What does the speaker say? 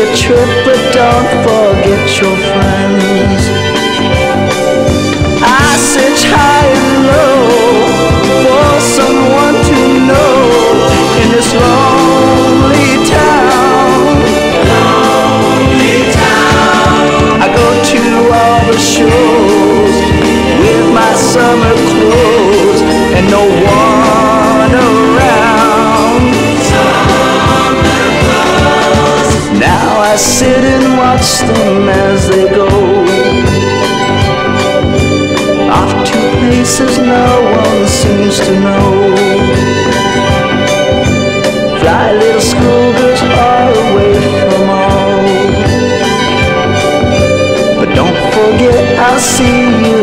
a trip but don't forget your friends I sit and watch them as they go. Off to places no one seems to know. Fly little schoolgirls far away from all But don't forget I'll see you